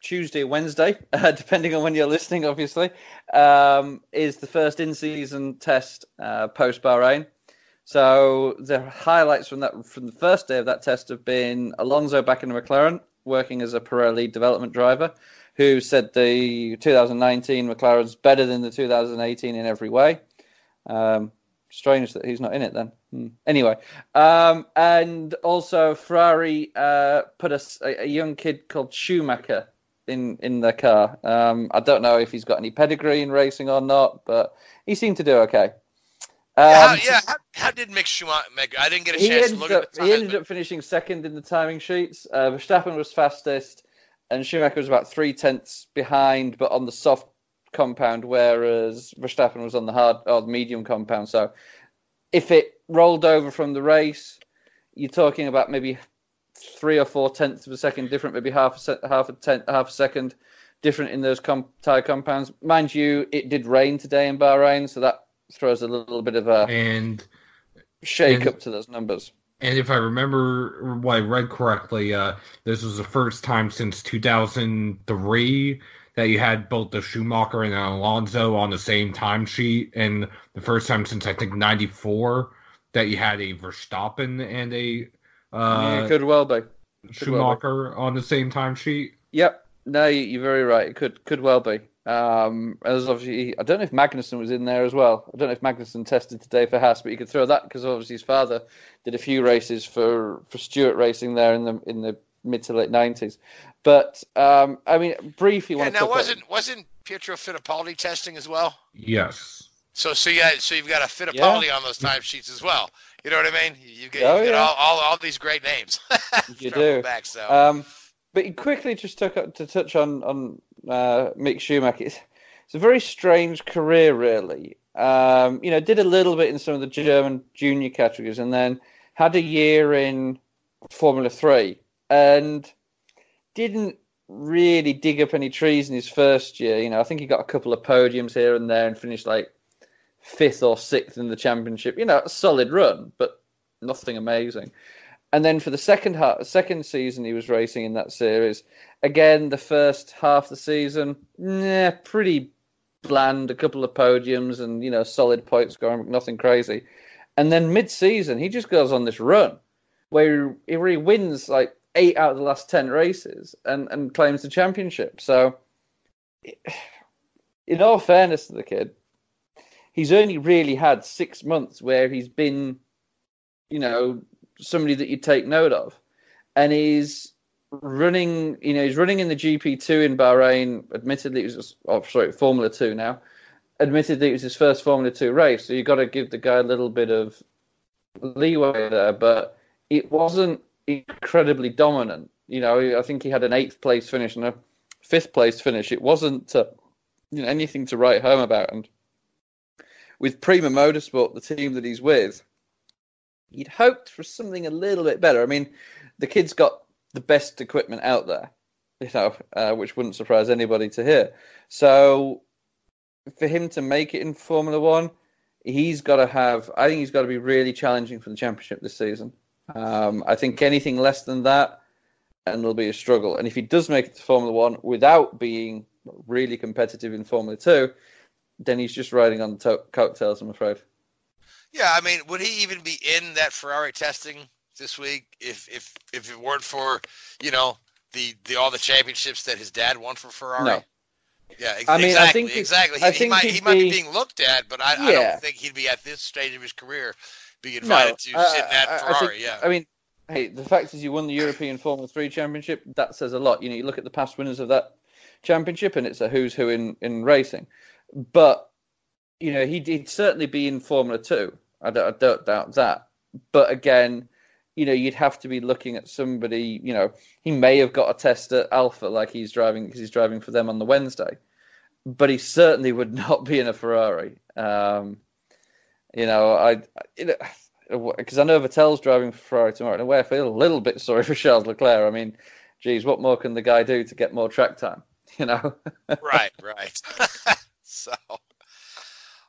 Tuesday, Wednesday, uh, depending on when you're listening, obviously, um, is the first in-season test uh, post Bahrain. So the highlights from that from the first day of that test have been Alonso back in the McLaren, working as a Pirelli development driver, who said the 2019 McLaren's better than the 2018 in every way. Um, strange that he's not in it then. Hmm. Anyway, um, and also Ferrari uh, put a young kid called Schumacher in in their car. Um, I don't know if he's got any pedigree in racing or not, but he seemed to do okay. yeah, how, Um, yeah how, how did Mick Schumacher? I didn't get a chance to look up, at the he time. ended up finishing second in the timing sheets. Uh, Verstappen was fastest, and Schumacher was about three tenths behind, but on the soft compound, whereas Verstappen was on the hard or the medium compound. So, if it rolled over from the race, you're talking about maybe three or four tenths of a second different, maybe half a se- half a tenth, half a second different in those com- tire compounds. Mind you, it did rain today in Bahrain, so that throws a little bit of a And shake and- up to those numbers. and if I remember what I read correctly, uh, this was the first time since 2003 that you had both the Schumacher and Alonso on the same timesheet, and the first time since I think '94 that you had a Verstappen and a uh, it could well be. Schumacher on the same timesheet. Yep. No, you- you're very right. It could could well be. Um, as obviously, I don't know if Magnussen was in there as well. I don't know if Magnussen tested today for Haas, but you could throw that because obviously his father did a few races for for Stewart Racing there in the in the mid to late nineties. But um, I mean, briefly, Yeah, want to now wasn't wasn't Pietro Fittipaldi testing as well? Yes. So so yeah, so you've got a Fittipaldi on those timesheets as well. You know what I mean? You, get, Oh, you get yeah. all, all all these great names. you do. back, so. Um, but you quickly just took up to touch on on uh, Mick Schumacher. It's, it's a very strange career, really. Um, you know, did a little bit in some of the German junior categories, and then had a year in Formula Three, and didn't really dig up any trees in his first year. You know, I think he got a couple of podiums here and there, and finished like fifth or sixth in the championship. You know, a solid run, but nothing amazing. And then for the second half, second season he was racing in that series. Again, the first half of the season, nah, pretty bland. A couple of podiums and you know solid point scoring, nothing crazy. And then mid-season, he just goes on this run where he, where he wins like eight out of the last ten races and and claims the championship. So, in all fairness to the kid, he's only really had six months where he's been, you know, somebody that you take note of, and he's running. You know, he's running in the GP two in Bahrain. Admittedly, it was oh sorry, Formula Two now. Admittedly, it was his first Formula Two race, so you've got to give the guy a little bit of leeway there, but it wasn't incredibly dominant. You know, I think he had an eighth place finish and a fifth place finish. It wasn't uh, you know anything to write home about. And with Prema Motorsport, the team that he's with, you'd hoped for something a little bit better. I mean, the kid's got the best equipment out there, you know, uh, which wouldn't surprise anybody to hear. So for him to make it in Formula One, he's got to have. I think he's got to be really challenging for the championship this season. Um, I think anything less than that, and there'll be a struggle. And if he does make it to Formula One without being really competitive in Formula Two, then he's just riding on the to- coattails. I'm afraid. Yeah, I mean, would he even be in that Ferrari testing this week if if if it weren't for you know the the all the championships that his dad won for Ferrari? No. Yeah, ex- I mean, I exactly, think he- exactly. He, I he think might he he'd might be be- being looked at, but I, I don't think he'd be at this stage of his career being invited to uh, sit in that I- I Ferrari. think- yeah. I mean, hey, the fact is you won the European Formula Three championship. That says a lot. You know, you look at the past winners of that championship, and it's a who's who in in racing. But you know, he'd, he'd certainly be in Formula Two. I don't, I don't doubt that. But again, you know, you'd have to be looking at somebody. You know, he may have got a test at Alfa like he's driving because he's driving for them on the Wednesday, but he certainly would not be in a Ferrari. Um, you know, I, because I know Vettel's driving for Ferrari tomorrow. In a way, I feel a little bit sorry for Charles Leclerc. I mean, geez, what more can the guy do to get more track time? You know. right, right. so,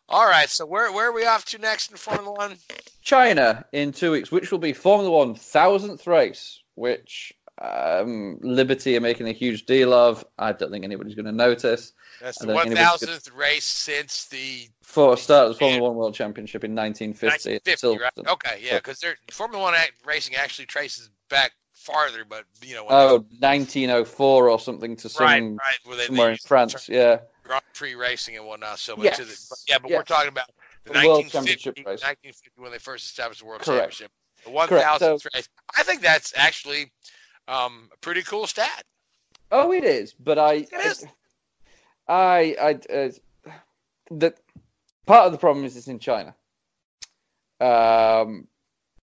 all right. So where where are we off to next in Formula One? China in two weeks, which will be Formula One thousandth race, which um, Liberty are making a huge deal of. I don't think anybody's going to notice. That's the one think anybody's gonna- thousandth race since the For start of the Formula One World Championship in 1950. 1950, right? Okay, yeah, because Formula One act- racing actually traces back farther, but you know, when Oh, 1904 or something to some right, right, somewhere in France. Yeah, Grand Prix racing and whatnot so much. Yes, to the, but yeah, but yes. we're talking about the, The World 1950, race. 1950 when they first established the World Correct. Championship. The Correct, 1000th so- race. I think that's actually um, a pretty cool stat. Oh, it is, but I, is. I, I, uh, the part of the problem is it's in China, um,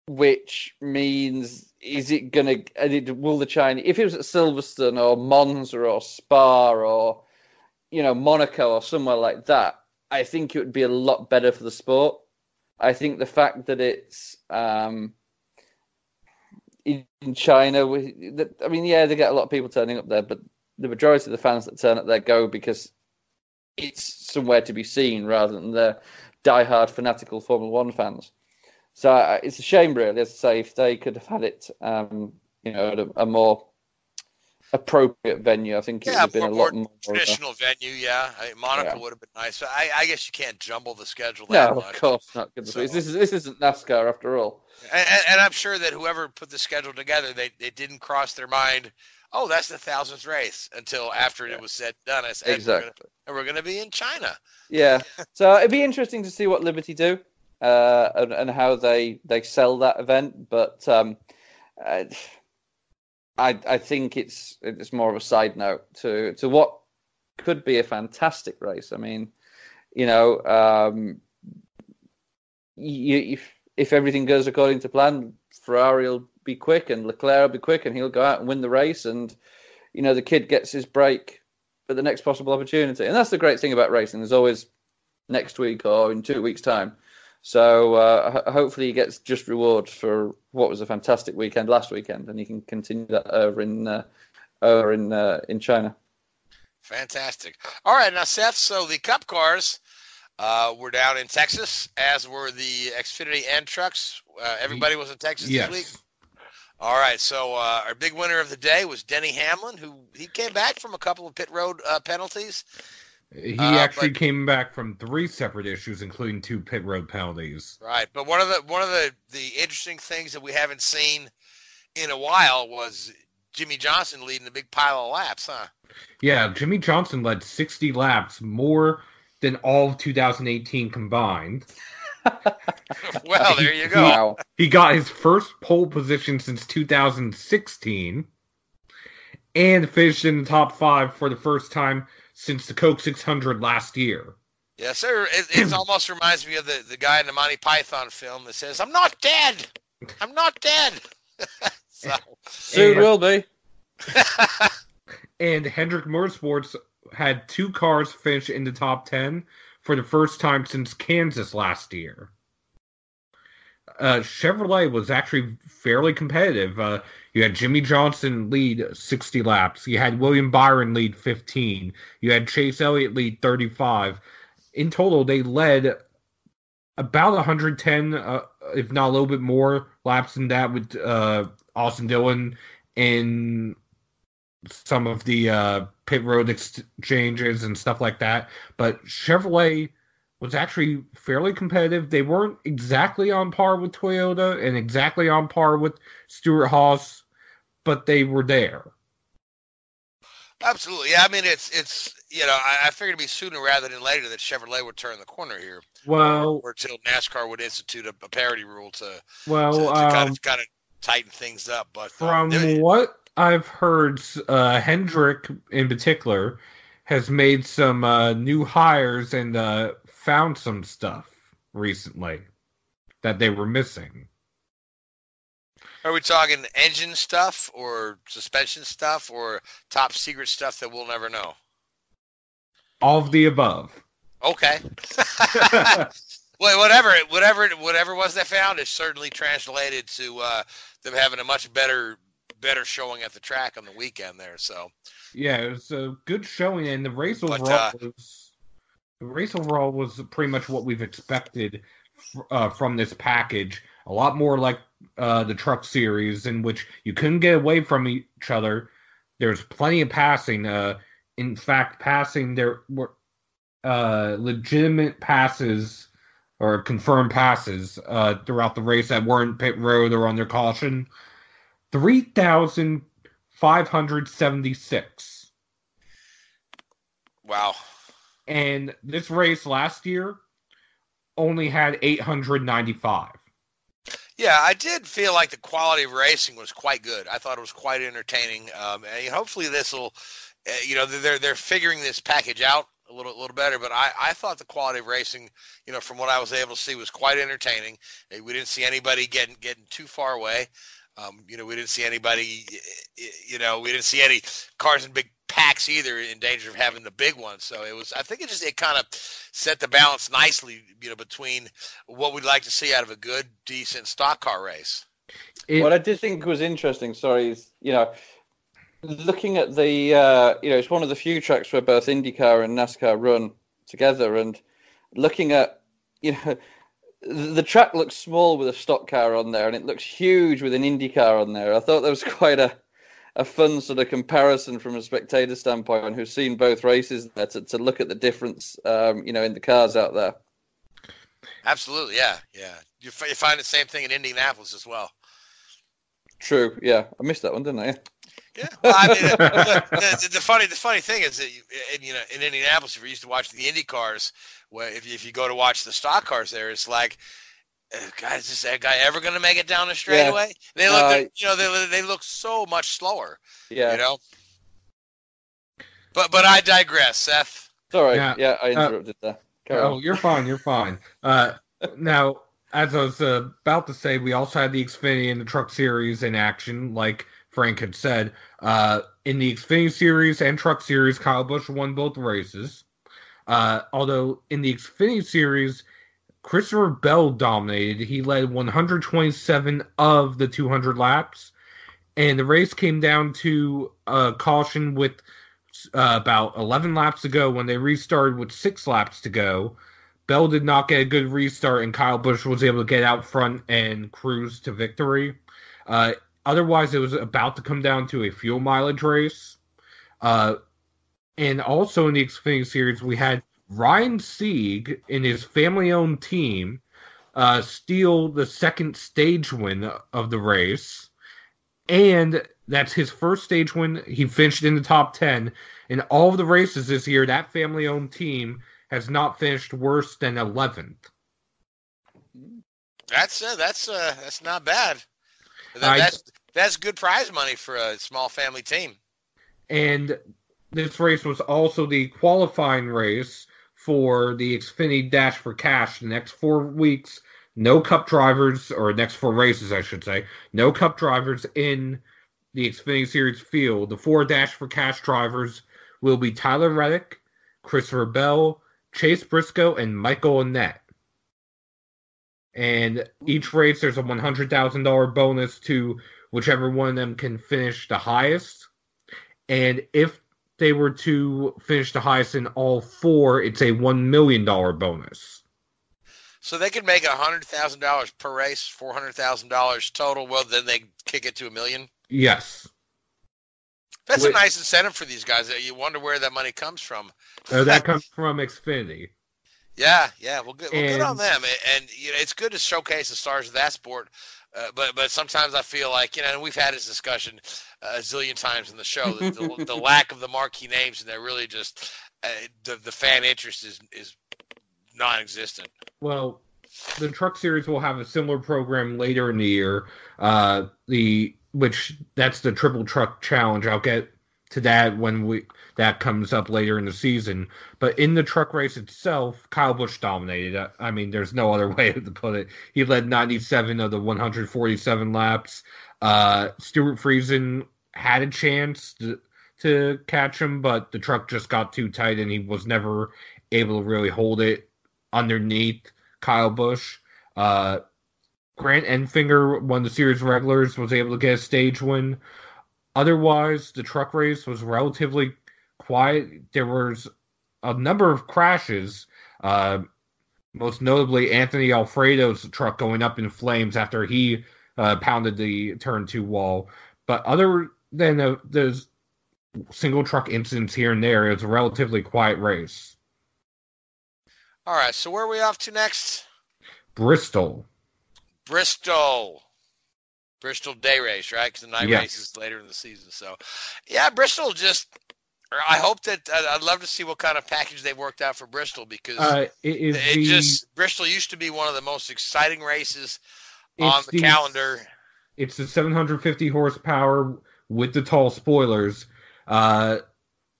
which means is it gonna? it- Will the China? If it was at Silverstone or Monza or Spa or you know Monaco or somewhere like that, I think it would be a lot better for the sport. I think the fact that it's um, in in China, we, I mean, yeah, they get a lot of people turning up there, but the majority of the fans that turn up there go because it's somewhere to be seen rather than the die-hard fanatical Formula One fans. So uh, it's a shame, really, as I say, if they could have had it, um, you know, a, a more appropriate venue. I think it would Yeah, have been a lot more more. traditional venue. Yeah, I mean, Monaco Yeah. would have been nice. I, I guess you can't jumble the schedule that No, much. of course not. So- This is this isn't NASCAR after all. And, and, I'm sure that whoever put the schedule together, they it didn't cross their mind. Oh, that's the thousandth race until after it was said done. I said, Exactly. And we're going to be in China. Yeah. So it'd be interesting to see what Liberty do uh, and, and how they they sell that event. But um, uh, I I think it's it's more of a side note to to what could be a fantastic race. I mean, you know, um, you, if if everything goes according to plan, Ferrari will be quick and Leclerc will be quick, and he'll go out and win the race. And you know, the kid gets his break at the next possible opportunity. And that's the great thing about racing. There's always next week or in two weeks' time. So uh, hopefully he gets just reward for what was a fantastic weekend last weekend, and he can continue that over in uh, over in uh, in China. Fantastic. All right, now Seth. So the Cup cars uh, were down in Texas, as were the Xfinity and trucks. Uh, everybody was in Texas Yes. this week. All right, so uh, our big winner of the day was Denny Hamlin, who he came back from a couple of pit road uh, penalties. He Uh, actually but- came back from three separate issues, including two pit road penalties. Right, but one of the one of the the interesting things that we haven't seen in a while was Jimmie Johnson leading a big pile of laps, huh? Yeah, Jimmie Johnson led 60 laps, more than all of 2018 combined. Well, there you go. Wow. He got his first pole position since 2016 and finished in the top five for the first time since the Coke 600 last year. Yes, sir. It, it almost reminds me of the, the guy in the Monty Python film that says, "I'm not dead. I'm not dead." so, Soon And- will be. And Hendrick Motorsports had two cars finish in the top 10 for the first time since Kansas last year. Uh, Chevrolet was actually fairly competitive. Uh, you had Jimmie Johnson lead 60 laps. You had William Byron lead 15. You had Chase Elliott lead 35. In total, they led about 110, uh, if not a little bit more laps than that with uh, Austin Dillon in some of the uh, pit road exchanges and stuff like that. But Chevrolet was actually fairly competitive. They weren't exactly on par with Toyota and exactly on par with Stewart-Haas, but they were there. absolutely, yeah. I mean, it's it's you know, I, I figured it'd be sooner rather than later that Chevrolet would turn the corner here, Well, or until NASCAR would institute a, a parity rule to to, well, to kind um, of kind of tighten things up. But uh, from it- what I've heard, uh, Hendrick in particular has made some uh, new hires and uh, found some stuff recently that they were missing. Are we talking engine stuff or suspension stuff or top secret stuff that we'll never know? All of the above. Okay. well, whatever, whatever, whatever it was they found is certainly translated to uh, them having a much better, better showing at the track on the weekend there. So Yeah, it was a good showing, and the race But, overall uh, was the race overall was pretty much what we've expected uh, from this package. A lot more like uh, the truck series, in which you couldn't get away from each other. There's plenty of passing. Uh, in fact, passing there were uh, legitimate passes or confirmed passes uh, throughout the race that weren't pit road or under caution. Three thousand five hundred seventy-six. wow. And this race last year only had 895. Yeah, I did feel like the quality of racing was quite good. I thought it was quite entertaining. Um, and hopefully this will, uh, you know, they're they're figuring this package out a little a little better. But I I thought the quality of racing, you know, from what I was able to see, was quite entertaining. Uh, We didn't see anybody getting getting too far away. Um, you know, we didn't see anybody, you know, we didn't see any cars in big packs either in danger of having the big ones. So it was, I think it just, it kind of set the balance nicely, you know, between what we'd like to see out of a good, decent stock car race. It- what I did think was interesting, sorry, is you know, looking at the uh, you know, it's one of the few tracks where both IndyCar and NASCAR run together, and looking at you know, the the track looks small with a stock car on there, and it looks huge with an IndyCar on there. I thought that was quite a a fun sort of comparison from a spectator standpoint who's seen both races there to, to look at the difference, um, you know, in the cars out there. Absolutely. Yeah. Yeah. You, f- you find the same thing in Indianapolis as well. True, yeah, I missed that one, didn't I? Yeah. Well, I mean, the, the, the funny, the funny thing is that you, in, you know, in Indianapolis, if you're used to watching the Indy cars, where if you, if you go to watch the stock cars there, it's like, God, is this that guy ever going to make it down the straightaway? They look, Uh, you know, they they look so much slower. Yeah. You know. But but I digress, Seth. Sorry, Yeah, yeah, I uh, interrupted there. Carry Oh, on. you're fine. You're fine. Uh, now, as I was uh, about to say, we also had the Xfinity and the Truck Series in action, like Frank had said. Uh, in the Xfinity Series and Truck Series, Kyle Busch won both races. Uh, although in the Xfinity Series, Christopher Bell dominated. He led 127 of the 200 laps, and the race came down to uh, caution with uh, about 11 laps to go when they restarted with six laps to go. Bell did not get a good restart, and Kyle Busch was able to get out front and cruise to victory. Uh, otherwise, it was about to come down to a fuel mileage race. Uh, and also in the Xfinity Series, we had Ryan Sieg and his family owned team uh, steal the second stage win of the race. And that's his first stage win. He finished in the top 10. In all of the races this year, that family owned team has not finished worse than 11th. That's uh, that's uh, that's not bad. That, that's that's good prize money for a small family team. And this race was also the qualifying race for the Xfinity Dash for Cash. The next four weeks, no Cup drivers, or next four races, I should say, no Cup drivers in the Xfinity Series field. The four Dash for Cash drivers will be Tyler Reddick, Christopher Bell, Chase Briscoe, and Michael Annett. And each race, there's a $100,000 bonus to whichever one of them can finish the highest. And if they were to finish the highest in all four, it's a $1 million bonus. So they could make a hundred thousand dollars per race, four hundred thousand dollars total. Well, then they kick it to a million. Yes. That's a nice incentive for these guys. You wonder where that money comes from. Uh, that comes from Xfinity. Yeah, yeah. Well, good, well, good on And- them. And you know, it's good to showcase the stars of that sport. Uh, but but sometimes I feel like you know, and we've had this discussion uh, a zillion times in the show. The, the, the lack of the marquee names, and they're really just uh, the the fan interest is is non-existent. Well, the truck series will have a similar program later in the year. Uh, the which that's the triple truck challenge. I'll get to that when we that comes up later in the season. But in the truck race itself, Kyle Busch dominated. I, mean, there's no other way to put it. He led 97 of the 147 laps. Uh, Stewart Friesen had a chance to, to catch him, but the truck just got too tight and he was never able to really hold it underneath Kyle Busch. Uh, Grant Enfinger, one of the series regulars, was able to get a stage win. Otherwise, the truck race was relatively quiet. There was a number of crashes, uh, most notably Anthony Alfredo's truck going up in flames after he uh, pounded the turn two wall. But other than uh, those single truck incidents here and there, it was a relatively quiet race. All right, so where are we off to next? Bristol. Bristol. Bristol day race, right? Because the night Yes. race is later in the season. So, yeah, Bristol just. I hope that I'd I'd love to see what kind of package they've worked out for Bristol because Uh, it is it the, just Bristol used to be one of the most exciting races on the, calendar. It's the 750 horsepower with the tall spoilers. Uh,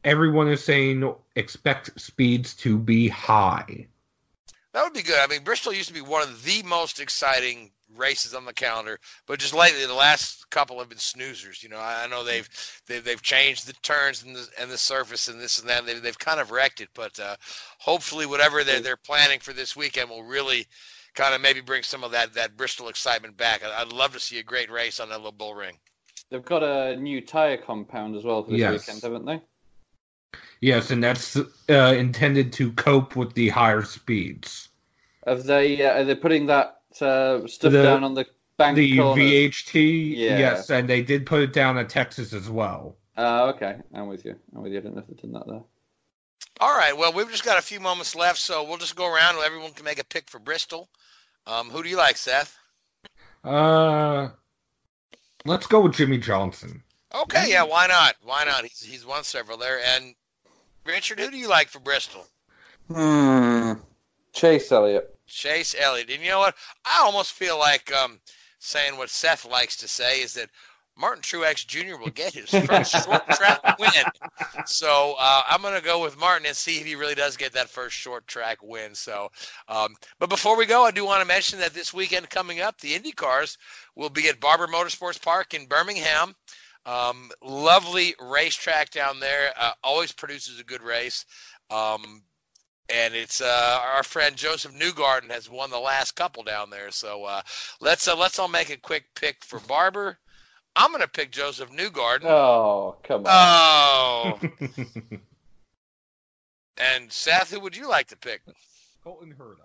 everyone is saying expect speeds to be high. That would be good. I mean, Bristol used to be one of the most exciting races on the calendar, but just lately, the last couple have been snoozers. You know, I, I know they've they've, they've changed the turns and the and the surface and this and that. They've they've kind of wrecked it, but uh, hopefully, whatever they're they're planning for this weekend will really kind of maybe bring some of that that Bristol excitement back. I, I'd love to see a great race on that little bull ring. They've got a new tire compound as well for this Yes. weekend, haven't they? Yes, and that's uh, intended to cope with the higher speeds. Have they? Uh, are they putting that uh, stuff The- down on the bank the corner? VHT, Yeah. yes, and they did put it down in Texas as well. Uh, okay, I'm with you. I'm with you. I didn't know if they'd done that there. All right. Well, we've just got a few moments left, so we'll just go around. and Everyone can make a pick for Bristol. Um, who do you like, Seth? Uh, let's go with Jimmie Johnson. Okay, yeah, why not? Why not? He's he's won several there. And Richard, who do you like for Bristol? Hmm. Chase Elliott. Chase Elliott. And you know what? I almost feel like um, saying what Seth likes to say is that Martin Truex Jr. will get his first short track win. So uh, I'm going to go with Martin and see if he really does get that first short track win. So, um, but before we go, I do want to mention that this weekend coming up, the IndyCars will be at Barber Motorsports Park in Birmingham. Um, lovely racetrack down there. Uh, always produces a good race. Um, and it's uh, our friend Josef Newgarden has won the last couple down there. So uh, let's uh, let's all make a quick pick for Barber. I'm gonna pick Josef Newgarden. Oh, come on. Oh, and Seth, who would you like to pick? Colton Herta.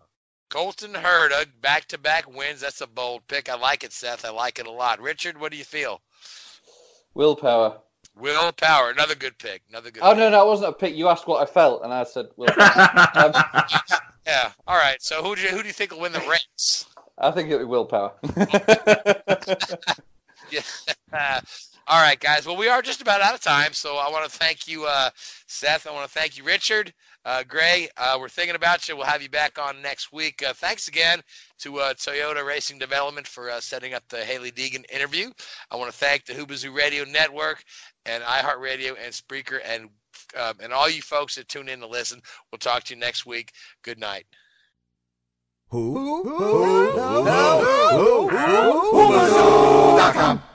Colton Herta, back-to-back wins. That's a bold pick. I like it, Seth. I like it a lot. Richard, what do you feel? Willpower. Will Power, another good pick. Another good. Oh pick. no, no, it wasn't a pick. You asked what I felt, and I said willpower. um, Yeah. All right. So who do you, who do you think will win the race? I think it'll be willpower. Yeah. All right, guys. Well, we are just about out of time, so I want to thank you, uh, Seth. I want to thank you, Richard. Uh, Gray, uh, we're thinking about you. We'll have you back on next week. Uh, thanks again to uh, Toyota Racing Development for uh, setting up the Hailie Deegan interview. I want to thank the Whoobazoo Radio Network and iHeartRadio and Spreaker and um, and all you folks that tune in to listen. We'll talk to you next week. Good night. Who? Who? Who? Who? Who? Who? Who? Who? Who?